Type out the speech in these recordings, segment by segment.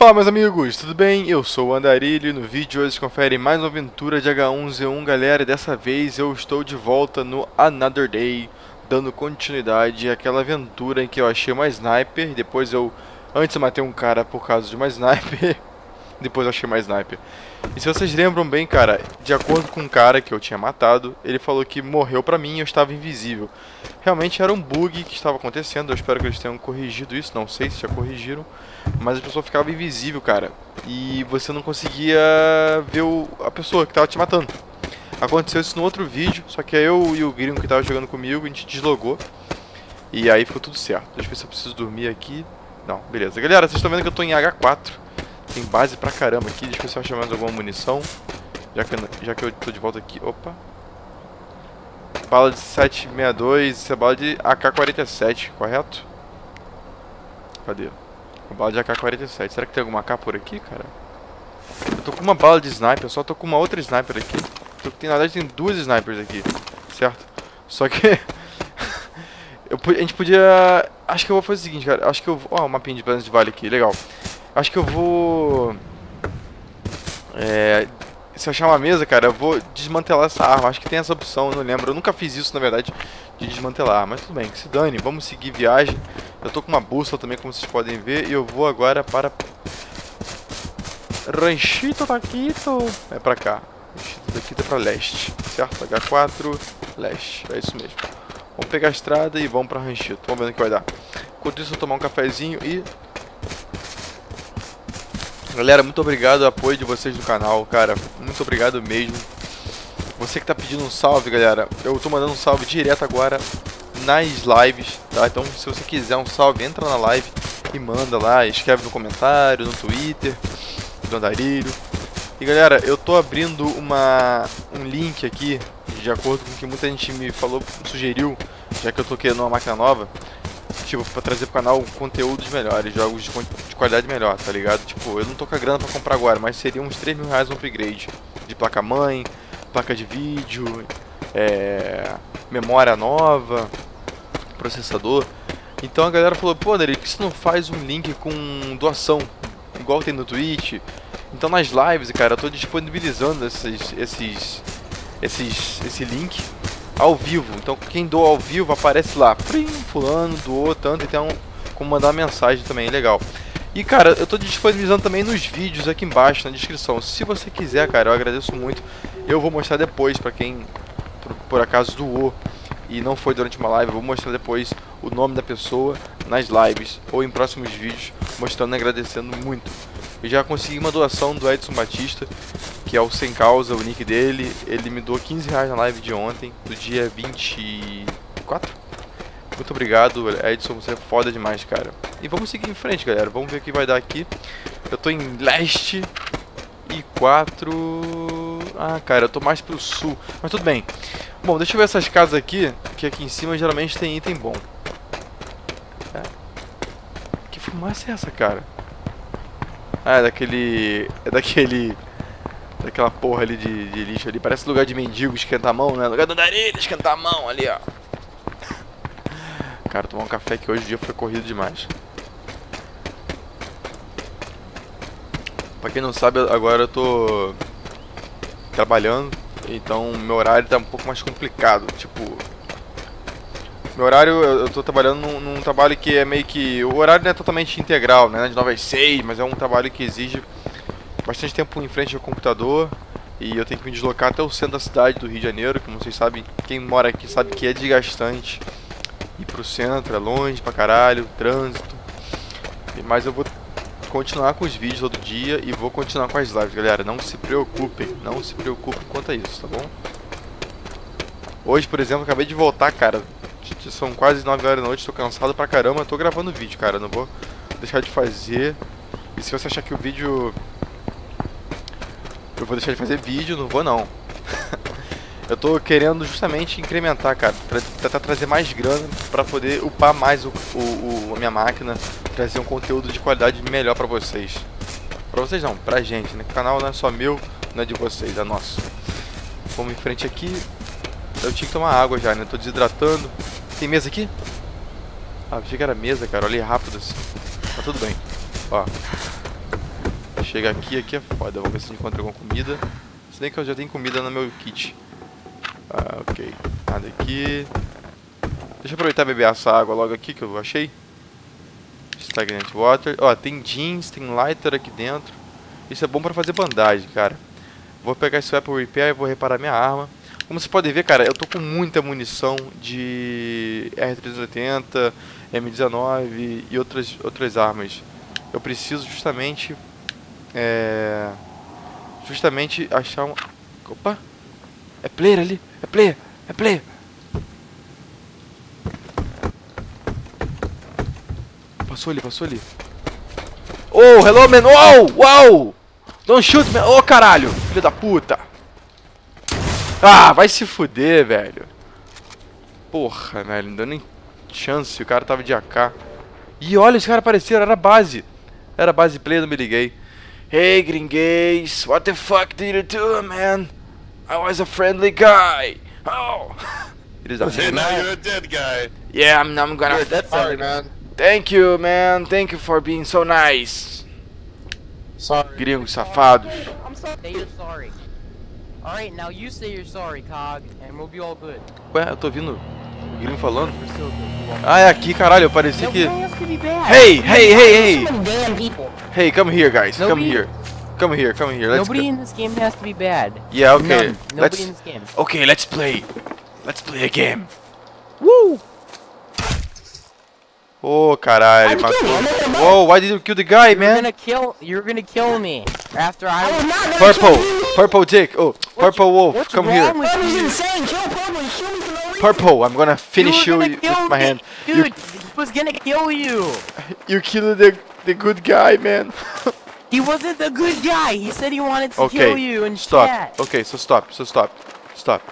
Fala meus amigos, tudo bem? Eu sou o Andarilho e no vídeo de hoje confere mais uma aventura de H1Z1 galera dessa vez eu estou de volta no Another Day dando continuidade àquela aventura em que eu achei uma sniper depois eu, antes eu matei um cara por causa de uma sniper depois eu achei uma sniper e se vocês lembram bem cara, de acordo com um cara que eu tinha matado ele falou que morreu pra mim e eu estava invisível realmente era um bug que estava acontecendo eu espero que eles tenham corrigido isso, não sei se já corrigiram mas a pessoa ficava invisível, cara. E você não conseguia ver o, a pessoa que tava te matando. Aconteceu isso no outro vídeo, só que eu e o gringo que tava jogando comigo, a gente deslogou. E aí ficou tudo certo. Deixa eu ver se eu preciso dormir aqui. Não, beleza. Galera, vocês estão vendo que eu tô em H4. Tem base pra caramba aqui. Deixa eu ver se eu acho mais alguma munição. Já que, já que eu tô de volta aqui. Opa. Bala de 762, isso é bala de AK-47, correto? Cadê? Bala de AK-47. Será que tem alguma AK por aqui, cara? Eu tô com uma bala de sniper, eu só tô com uma outra sniper aqui. Tô, tem, na verdade tem duas snipers aqui, certo? Só que... eu, a gente podia... Acho que eu vou fazer o seguinte, cara. Acho que eu. Ó, oh, mapinha de planos de vale aqui, legal. Acho que eu vou... É... Se eu achar uma mesa, cara, eu vou desmantelar essa arma. Acho que tem essa opção, não lembro. Eu nunca fiz isso, na verdade, de desmantelar. Mas tudo bem, que se dane. Vamos seguir viagem. Eu tô com uma bússola também, como vocês podem ver. E eu vou agora para... Ranchito Taquito. É pra cá. Ranchito Taquito é pra leste. Certo? H4, leste. É isso mesmo. Vamos pegar a estrada e vamos pra Ranchito. Vamos ver o que vai dar. Enquanto isso, eu vou tomar um cafezinho e... Galera, muito obrigado pelo apoio de vocês no canal, cara. Muito obrigado mesmo. Você que tá pedindo um salve, galera. Eu tô mandando um salve direto agora nas lives, tá? Então, se você quiser um salve, entra na live e manda lá, escreve no comentário, no Twitter, do Andarilho. E galera, eu tô abrindo uma, um link aqui, de acordo com o que muita gente me falou, sugeriu, já que eu tô querendo uma máquina nova, tipo, pra trazer pro canal conteúdos melhores, jogos de, de qualidade melhor, tá ligado? Tipo, eu não tô com a grana pra comprar agora, mas seria uns 3 mil reais um upgrade de placa-mãe, placa de vídeo, é, memória nova, processador. Então a galera falou, pô, por que você não faz um link com doação, igual tem no Twitch? Então nas lives, cara, eu tô disponibilizando esses, esses, esses, esse link ao vivo. Então quem doa ao vivo aparece lá, prim, fulano doou tanto, então como mandar mensagem também, é legal. E cara, eu tô disponibilizando também nos vídeos aqui embaixo na descrição. Se você quiser, cara, eu agradeço muito. Eu vou mostrar depois para quem por, por acaso doou e não foi durante uma live, eu vou mostrar depois o nome da pessoa nas lives ou em próximos vídeos, mostrando e agradecendo muito. Eu já consegui uma doação do Edson Batista, que é o Sem Causa, o nick dele. Ele me doou 15 reais na live de ontem, do dia 24. Muito obrigado, Edson, você é foda demais, cara. E vamos seguir em frente, galera. Vamos ver o que vai dar aqui. Eu tô em leste e 4... Ah, cara, eu tô mais pro sul. Mas tudo bem. Bom, deixa eu ver essas casas aqui, que aqui em cima geralmente tem item bom. É. Que fumaça é essa, cara? Ah, é daquele... É daquele... Daquela porra ali de, de lixo ali. Parece lugar de mendigo esquentar a mão, né? Lugar do nariz, esquentar a mão ali, ó. Cara, tomar um café que hoje o dia foi corrido demais. Pra quem não sabe, agora eu tô trabalhando então meu horário tá um pouco mais complicado, tipo... Meu horário, eu, tô trabalhando num, num, trabalho que é meio que... O horário não é totalmente integral, né? De 9 às 6, mas é um trabalho que exige bastante tempo em frente ao computador. E eu tenho que me deslocar até o centro da cidade do Rio de Janeiro, como vocês sabem, quem mora aqui sabe que é desgastante. Ir pro centro é longe pra caralho, trânsito. Mas eu vou continuar com os vídeos todo dia e vou continuar com as lives, galera. Não se preocupem, não se preocupem quanto a isso, tá bom? Hoje, por exemplo, acabei de voltar, cara. São quase 9 horas da noite, tô cansado pra caramba. Tô gravando vídeo, cara. Não vou deixar de fazer. E se você achar que o vídeo... Eu vou deixar de fazer vídeo, não vou não. Eu tô querendo justamente incrementar, cara, tentar trazer mais grana pra poder upar mais o, o, o, a minha máquina, trazer um conteúdo de qualidade melhor pra vocês. Pra vocês não, pra gente, né? O canal não é só meu, não é de vocês, é nosso. Vamos em frente aqui. Eu tinha que tomar água já, né? Tô desidratando. Tem mesa aqui? Ah, achei que era mesa, cara. Olhei rápido assim. Tá tudo bem. Ó. Chega aqui, aqui é foda. Vamos ver se encontra alguma comida. Se bem que eu já tenho comida no meu kit. Ah, ok. Nada aqui. Deixa eu aproveitar e beber essa água logo aqui que eu achei. Stagnant Water. Ó, tem jeans, tem lighter aqui dentro. Isso é bom pra fazer bandagem, cara. Vou pegar esse Weapon Repair e vou reparar minha arma. Como vocês podem ver, cara, eu tô com muita munição de R380, M19 e outras, outras armas. Eu preciso justamente... É... Justamente achar um... Opa! É player ali! É player! É player! Passou ali, passou ali. Oh, hello, man! Wow! Wow! Don't shoot, man! Oh, caralho! Filho da puta! Ah, vai se fuder, velho. Porra, velho. Não deu nem chance. O cara tava de AK. E olha, os caras apareceram. Era base. Era base play, não me liguei. Hey, gringuês. What the fuck did you do, man? I was a friendly guy. Oh. It is a okay, now you're a dead guy. Yeah, I'm, I'm gonna... You're a dead Sorry, man. Thank you, man. Thank you for being so nice. Sorry. Gringos safados. I'm sorry. Say you're sorry. Alright, now you say you're sorry, Cog, and we'll be all good. Ué, eu tô ouvindo o gringo falando. Ah, é aqui, caralho. Eu parecia que... Hey, hey, hey, hey! Hey, come here, guys. Come here. Come here, come here. Let's Nobody go. in this game has to be bad. Yeah, okay. None. Nobody Let's... in this game. Okay, let's play. Let's play a game. Woo! Oh, caralho. Matou. Whoa, why did you kill the guy, You're man? gonna kill. You're gonna kill me after I I. Purple, purple dick. Oh, purple wolf, what's come wrong here. with Purple's you? insane. Kill Purple and shoot me for no reason. Purple, I'm gonna finish you you gonna kill my me. hand. Dude, You, he was gonna kill you. you killed the the good guy, man. He wasn't the good guy. He said he wanted to kill okay, you in stop. chat. Okay, so stop, so stop, stop,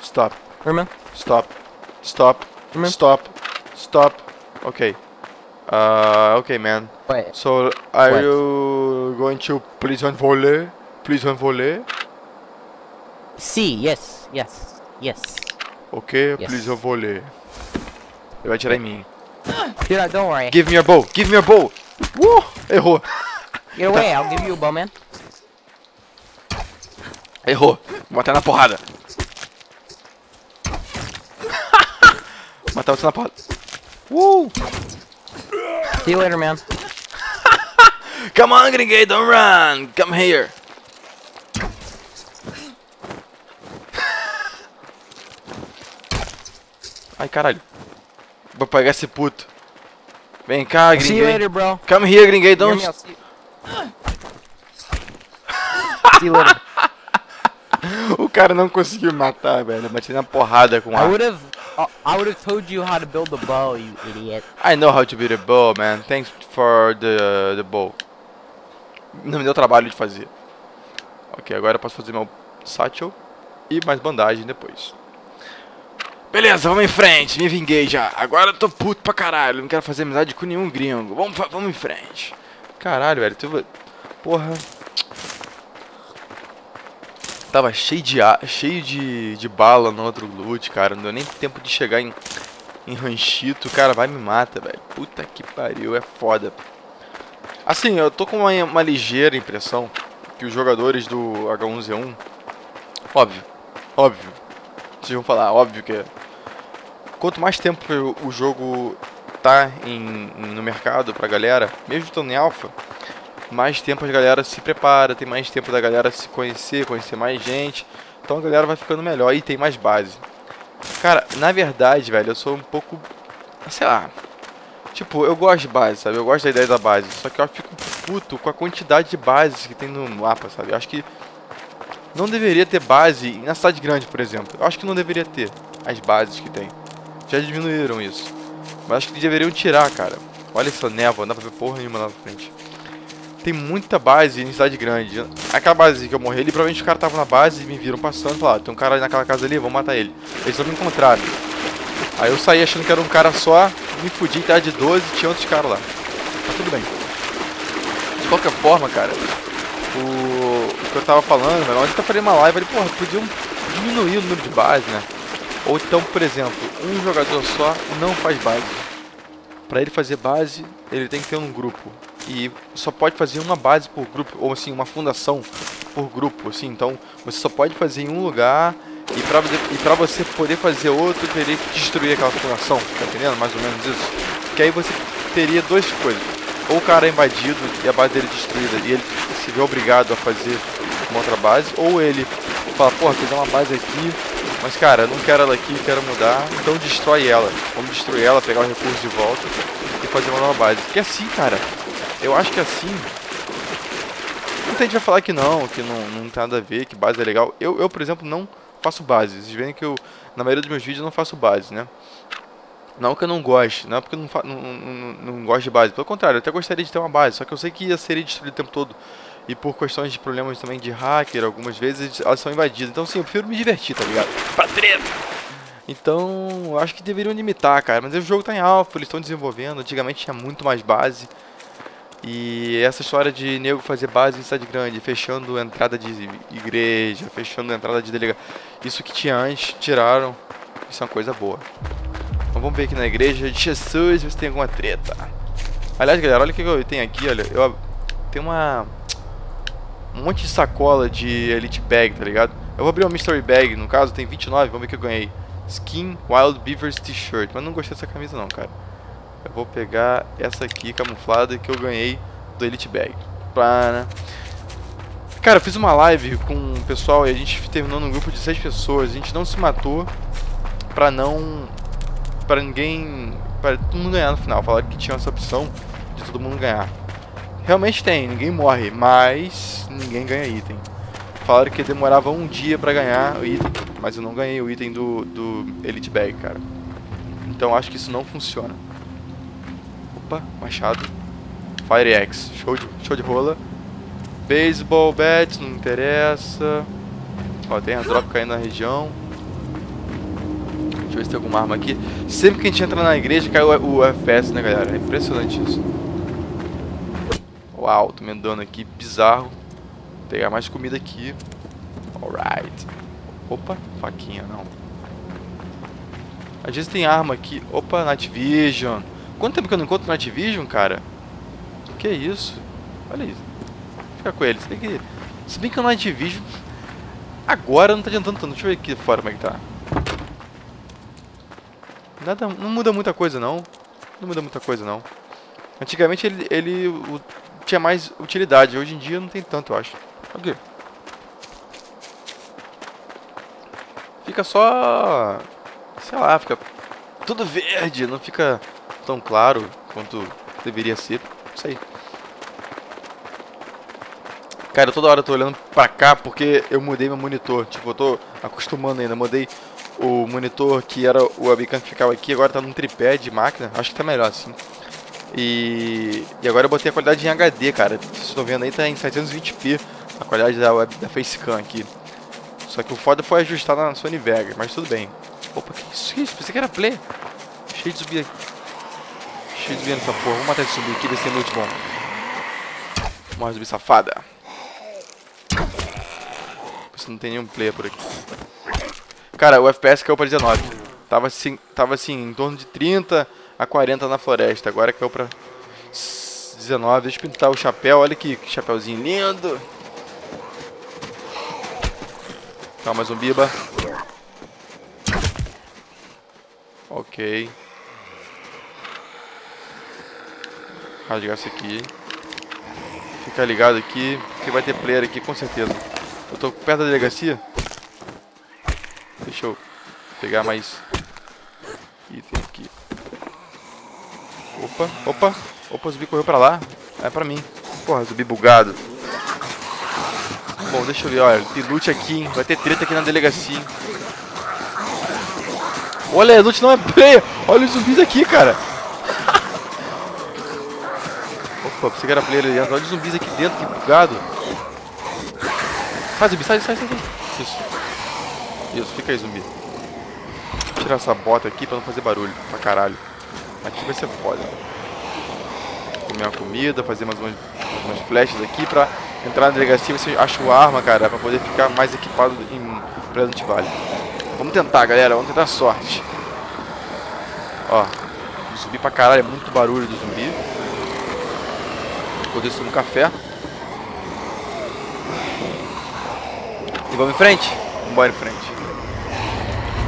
stop, Remember? stop, stop, Remember? stop, stop. Okay. Uh, okay, man. Wait. So, are What? you going to please volley? Please volley? C. Yes. Yes. Yes. Ok, Yes. please volley. Ele vai atirar em mim. Dude, don't worry. Give me your bow, give me your bow. Uh, errou, Get away. I'll give you a bow, man. errou. Vou matar na porrada. Matar você na porrada. Uh! See you later, man. Come on, gringue, don't run. Come here. Ai, caralho. Vou pegar esse puto. Vem cá, See you later, bro. Come here, gringue, Hear don't... see you. later. O cara não conseguiu matar, velho. Bati na porrada com I a... would have. Uh, I would have told you how to build the bow, you idiot. I know how to build a bow, man. Thanks for the, the bow. Não me deu trabalho de fazer. Ok, agora eu posso fazer meu satchel e mais bandagem depois. Beleza, vamos em frente. Me vinguei já. Agora eu tô puto pra caralho. Não quero fazer amizade com nenhum gringo. Vamos, vamos em frente. Caralho, velho. Tu... Porra. Tava cheio de, a... cheio de, de bala no outro loot, cara. Não deu nem tempo de chegar em em ranchito, cara, vai me mata, velho. Puta que pariu, é foda. Assim, eu tô com uma, uma ligeira impressão que os jogadores do H1Z1, óbvio, óbvio, vocês vão falar, óbvio que é. Quanto mais tempo o- jogo tá em, no mercado pra galera, mesmo estando em alpha, mais tempo a galera se prepara, tem mais tempo da galera se conhecer, conhecer mais gente. Então a galera vai ficando melhor e tem mais base. Cara, na verdade, velho, eu sou um pouco. Sei lá. Tipo, eu gosto de base, sabe? Eu gosto da ideia da base. Só que eu fico puto com a quantidade de bases que tem no mapa, sabe? Eu acho que não deveria ter base na cidade grande, por exemplo. Eu acho que não deveria ter as bases que tem. Já diminuíram isso. Mas acho que deveriam tirar, cara. Olha essa névoa, não dá pra ver porra nenhuma lá na frente. Tem muita base em cidade grande. Aquela base que eu morri ali, provavelmente os caras estavam na base e me viram passando falaram, tem um cara ali naquela casa ali, vamos matar ele. Eles não me encontraram. Aí eu saí achando que era um cara só, me fudi, tava de 12 e tinha outros caras lá. Mas tudo bem. De qualquer forma, cara, o, o que eu tava falando, velho, ontem eu falei uma live, ele, porra, podiam diminuir o número de base, né? Ou então, por exemplo, um jogador só não faz base. Pra ele fazer base, ele tem que ter um grupo. e só pode fazer uma base por grupo, ou assim, uma fundação por grupo, assim, então você só pode fazer em um lugar e pra, e pra você poder fazer outro, teria que destruir aquela fundação, tá entendendo? Mais ou menos isso. Que aí você teria duas coisas. Ou o cara é invadido e a base dele é destruída e ele se vê obrigado a fazer uma outra base, ou ele fala, porra, fiz uma base aqui, mas cara, não quero ela aqui, quero mudar, então destrói ela. Vamos destruir ela, pegar os recursos de volta e fazer uma nova base. Que assim, cara, eu acho que assim. Muita gente vai falar que não, que não, não tem nada a ver, que base é legal. Eu, eu por exemplo, não faço base. Vocês veem que eu, na maioria dos meus vídeos, eu não faço base, né? Não que eu não goste, não é porque eu não, não, não, não, gosto de base. Pelo contrário, eu até gostaria de ter uma base, só que eu sei que ia ser destruído o tempo todo. E por questões de problemas também de hacker, algumas vezes elas são invadidas. Então sim, eu prefiro me divertir, tá ligado? Pra treta! Então, eu acho que deveriam limitar, cara. Mas o jogo tá em alfa, eles estão desenvolvendo. Antigamente tinha muito mais base. E essa história de nego fazer base em cidade grande, fechando entrada de igreja, fechando entrada de delegado. Isso que tinha antes, tiraram. Isso é uma coisa boa. Então vamos ver aqui na igreja de Jesus, ver se tem alguma treta. Aliás, galera, olha o que eu tenho aqui, olha. Eu tenho uma... Um monte de sacola de Elite Bag, tá ligado? Eu vou abrir uma Mystery Bag, no caso tem 29, vamos ver o que eu ganhei. Skin Wild Beavers T-shirt, mas não gostei dessa camisa não, cara. Eu vou pegar essa aqui camuflada que eu ganhei do Elite Bag. Para. Cara, eu fiz uma live com o pessoal e a gente terminou num grupo de seis pessoas. A gente não se matou pra não. pra ninguém. pra todo mundo ganhar no final. Falaram que tinha essa opção de todo mundo ganhar. Realmente tem, ninguém morre, mas ninguém ganha item. Falaram que demorava um dia pra ganhar o item, mas eu não ganhei o item do, do Elite Bag, cara. Então acho que isso não funciona. Opa, machado. Fire Axe, show de, show de rola. Baseball Bat, não interessa. Ó, tem a drop caindo na região. Deixa eu ver se tem alguma arma aqui. Sempre que a gente entra na igreja cai o, o FPS, né, galera? É impressionante isso. Uau, tô me dano aqui, bizarro. Vou pegar mais comida aqui. Alright. Opa, faquinha, não. Às vezes tem arma aqui. Opa, Night Vision. Quanto tempo que eu não encontro Night Vision, cara? Que isso? Olha isso. Fica com ele. Tem que... Se bem que o Night Vision... Agora não tá adiantando tanto. Deixa eu ver aqui fora como é que tá. Nada, não muda muita coisa, não. Não muda muita coisa, não. Antigamente ele, ele o, tinha mais utilidade. Hoje em dia não tem tanto, eu acho. Aqui. Fica só... Sei lá, fica tudo verde. Não fica tão claro quanto deveria ser. Isso aí. Cara, toda hora eu tô olhando pra cá porque eu mudei meu monitor. Tipo, eu tô acostumando ainda. Mudei o monitor que era o webcam que ficava aqui, agora tá num tripé de máquina. Acho que tá melhor assim. E, e agora eu botei a qualidade em HD, cara. Vocês estão vendo aí, tá em 720p a qualidade da, web, da facecam aqui. Só que o foda foi ajustar na Sony Vega, mas tudo bem. Opa, que isso? Que isso? Pensei que era play. Cheio de zumbi aqui. Cheio de zumbi nessa porra. Vamos matar esse zumbi aqui, ver se tem loot bom. Morre zumbi safada. Se não tem nenhum player por aqui. Cara, o FPS caiu pra 19. Tava assim, tava assim, em torno de 30 a 40 na floresta. Agora caiu pra 19. Deixa eu pintar o chapéu. Olha que, que chapéuzinho lindo. Calma, zumbiba. Ok. Rasgar isso aqui. Fica ligado aqui, que vai ter player aqui com certeza. Eu tô perto da delegacia. Deixa eu pegar mais item aqui. Opa, opa. Opa, o zumbi correu pra lá. É pra mim. Porra, zumbi bugado. Bom, deixa eu ver, olha, tem loot aqui, hein? Vai ter treta aqui na delegacia. Olha, loot não é player. Olha os zumbis aqui, cara. Opa, pensei que era player ali. Olha os zumbis aqui dentro, que bugado. Sai, zumbi, sai, sai, sai. Isso. Isso, fica aí, zumbi. Vou tirar essa bota aqui pra não fazer barulho, pra caralho. Aqui vai ser foda. Comer uma comida, fazer mais umas, umas flechas aqui pra entrar na delegacia. Você acha o arma, cara, pra poder ficar mais equipado em Pleasant Valley. Vamos tentar, galera. Vamos tentar a sorte. Ó. Zumbi pra caralho. É muito barulho do zumbi. Enquanto isso, um café. E vamos em frente? Vamos em frente.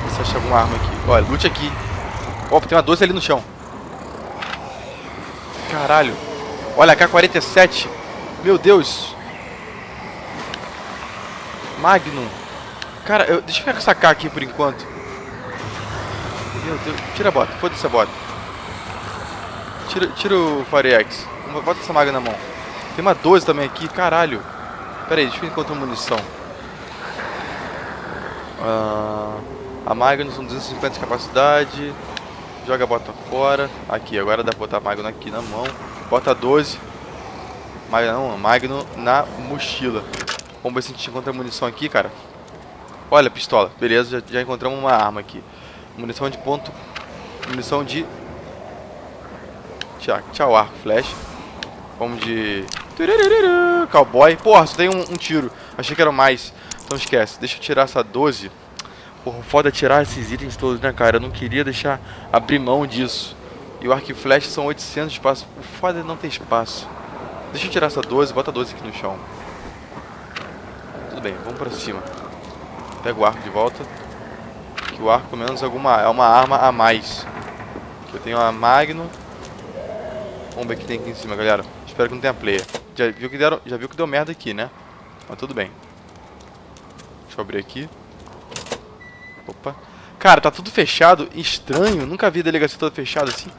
Ver se acha alguma arma aqui. Olha, lute aqui. Opa, tem uma 12 ali no chão. Caralho. Olha, K-47. Meu Deus. Magnum. Cara, eu, deixa eu com essa K aqui por enquanto. Meu Deus. Tira a bota. Foda-se a bota. Tira, tira o X. Bota essa maga na mão. Tem uma 12 também aqui. Caralho. Pera aí, deixa eu encontrar munição. Ah, a Magnum são 250 de capacidade. Joga a bota fora. Aqui, agora dá pra botar a Magnum aqui na mão. Bota 12. Magnum, Magnum na mochila. Vamos ver se a gente encontra munição aqui, cara. Olha, pistola. Beleza, já, já encontramos uma arma aqui. Munição de ponto. Munição de... Tchau, tchau arco, flash. Vamos de... Cowboy. Porra, só tem um, um tiro. Achei que era mais. Então esquece. Deixa eu tirar essa 12. Porra, foda tirar esses itens todos, né, cara? Eu não queria deixar abrir mão disso. E o arco e flash são 800 de espaço. O foda é não ter espaço. Deixa eu tirar essa 12. Bota a 12 aqui no chão. Tudo bem, vamos pra cima. Pega o arco de volta. Que o arco, pelo menos, é, alguma, é uma arma a mais. Eu tenho a Magno. Vamos ver o que tem aqui em cima, galera. Espero que não tenha player. Já viu que, deram, já viu que deu merda aqui, né? Mas tudo bem. Deixa eu abrir aqui. Opa. Cara, tá tudo fechado. Estranho. Nunca vi a delegacia toda fechada assim.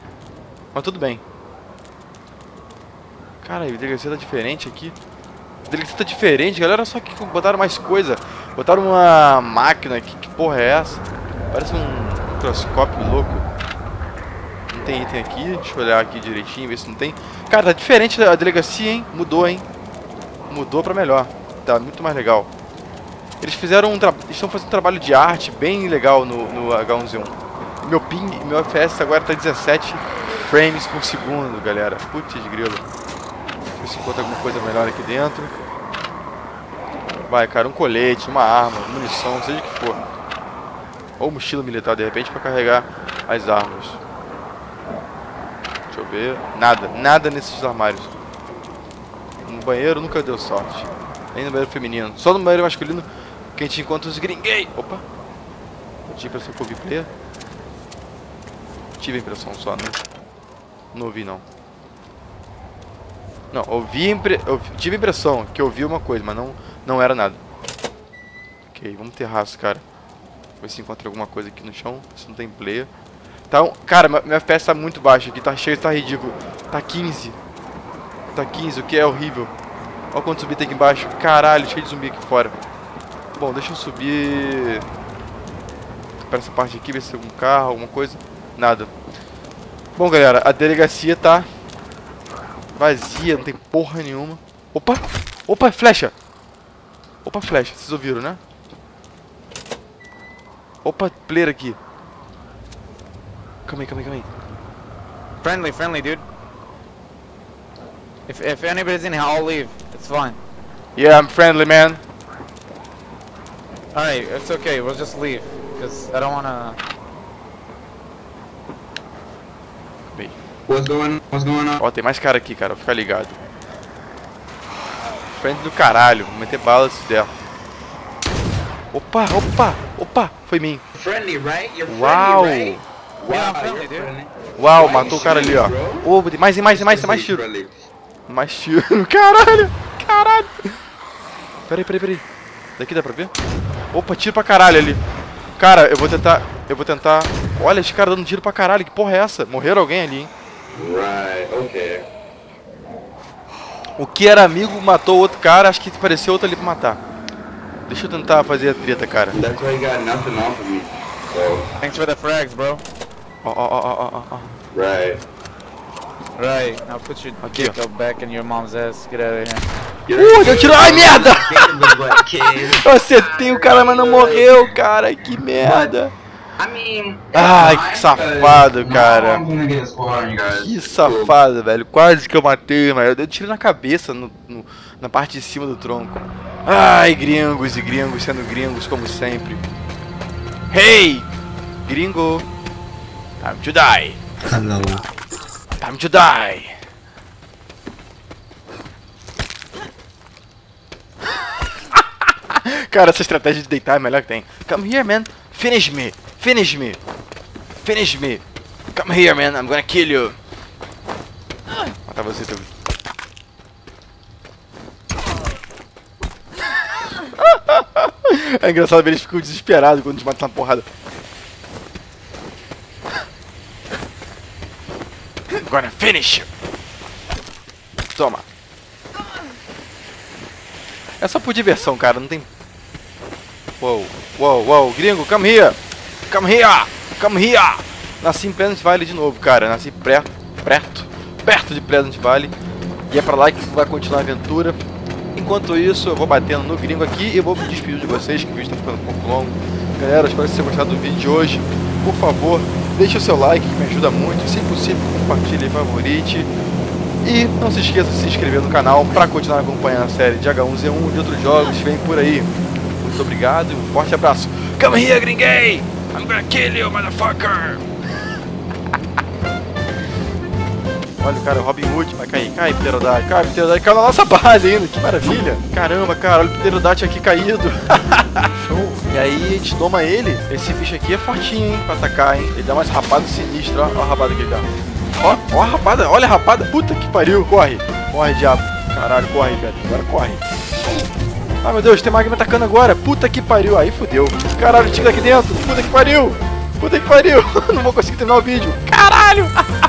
Mas tudo bem. Cara, a delegacia tá diferente aqui. A delegacia tá diferente, galera. Só que botaram mais coisa. Botaram uma máquina aqui. Que porra é essa? Parece um microscópio louco. Não tem item aqui. Deixa eu olhar aqui direitinho, ver se não tem. Cara, tá diferente a delegacia, hein? Mudou, hein? Mudou pra melhor. Tá muito mais legal. Eles fizeram um estão fazendo um trabalho de arte bem legal no, no H1Z1. Meu ping, meu FPS agora tá 17 frames por segundo, galera. Putz, grilo. Deixa eu ver se encontra alguma coisa melhor aqui dentro. Vai, cara, um colete, uma arma, munição, seja o que for. Ou mochila militar, de repente, pra carregar as armas. Deixa eu ver. Nada, nada nesses armários. No banheiro nunca deu sorte. Nem no banheiro feminino. Só no banheiro masculino que a gente encontra os gringuei. Opa. Eu a impressão que eu vi player. Tive a impressão só, né? Não ouvi, não. Não, ouvi impre... eu tive a impressão que eu uma coisa, mas não, não era nada. Ok, vamos terraço, cara. Ver se encontra alguma coisa aqui no chão. Se não tem player. Tá, um... cara, meu FPS tá muito baixo aqui. Tá cheio, tá ridículo. Tá 15. Tá 15, o que é horrível. Olha quanto zumbi tem aqui embaixo. Caralho, cheio de zumbi aqui fora. Bom, deixa eu subir para essa parte aqui, ver se tem algum carro, alguma coisa. Nada. Bom, galera, a delegacia tá vazia, não tem porra nenhuma. Opa! Opa, flecha! Opa, flecha, vocês ouviram, né? Opa, player aqui. Calma aí, calma aí, calma aí. Friendly, friendly, dude. If, if anybody's in here, I'll leave. It's fine. Yeah, I'm friendly, man. Alright, it's okay. We'll just leave. Because I don't wanna... What's going on? What's going on? Ó, tem mais cara aqui, cara. Vou ficar ligado. Frente do caralho. Vou meter bala se der. Opa, opa, opa. Foi mim. Friendly, right? You're friendly, Uau. right? Friendly. Uau, Why matou o cara ali, ó. Ô, tem mais, tem mais, tem mais, tem mais tiro. Mais tiro. Caralho, caralho. Peraí, peraí, peraí. Daqui dá pra ver? Opa, tiro pra caralho ali. Cara, eu vou tentar, eu vou tentar... Olha, esse cara dando tiro pra caralho. Que porra é essa? Morreram alguém ali, hein? Right, okay. O que era amigo matou outro cara, acho que apareceu outro ali pra matar. Deixa eu tentar fazer a treta, cara. That's why you got nothing off of me. So, Thanks for the frags, bro. Ó, ó, ó, ó, ó, ó. right. Right, now put your Aqui, dick back in your mom's ass. Get out of here. Uh, deu tiro. Ai, merda! Eu acertei o cara, mas não morreu, cara. Que merda. I mean, Ai, que safado, but cara. Que safado, velho. Quase que eu matei, mas eu dei tiro na cabeça, no, no- na parte de cima do tronco. Ai, gringos e gringos sendo gringos, como sempre. Hey! Gringo! Time to die! Hello. Time to die! Cara, essa estratégia de deitar é a melhor que tem. Come here, man. Finish me. Finish me. Finish me. Come here, man. I'm gonna kill you. Matar você, Toby. É engraçado ver eles ficam desesperados quando te matam na porrada. I'm gonna finish you. Toma. É só por diversão, cara, não tem... Uou, uou, uou, gringo, come here! Come here! Come here! Nasci em Pleasant Valley de novo, cara, nasci perto, perto, perto de Pleasant Valley. E é pra lá que vai continuar a aventura. Enquanto isso, eu vou batendo no gringo aqui e vou me despedir de vocês, que o vídeo tá ficando um pouco longo. Galera, espero que vocês tenham gostado do vídeo de hoje. Por favor, deixe o seu like, que me ajuda muito. Se possível, compartilhe e favorite. E não se esqueça de se inscrever no canal para continuar acompanhando a série de H1Z1 e outros jogos que vem por aí. Muito obrigado e um forte abraço. Come here, gringuei! I'm gonna kill you, motherfucker! Olha o cara, o Robin Hood vai cair. Cai, Pterodate. Cai, Pterodate. Caiu na nossa base ainda. Que maravilha. Caramba, cara. Olha o Pterodate aqui caído. Show. E aí a gente toma ele. Esse bicho aqui é fortinho, hein? Pra atacar, hein? Ele dá umas rapadas sinistras. Ó, ó a rapada que ele dá. Ó, ó a rapada. Olha a rapada. Puta que pariu. Corre. Corre, diabo. Caralho, corre, velho. Agora corre. Ah, meu Deus. Tem magma atacando agora. Puta que pariu. Aí fodeu. Caralho, tira aqui dentro. Puta que pariu. Puta que pariu. Não vou conseguir terminar o vídeo. Caralho.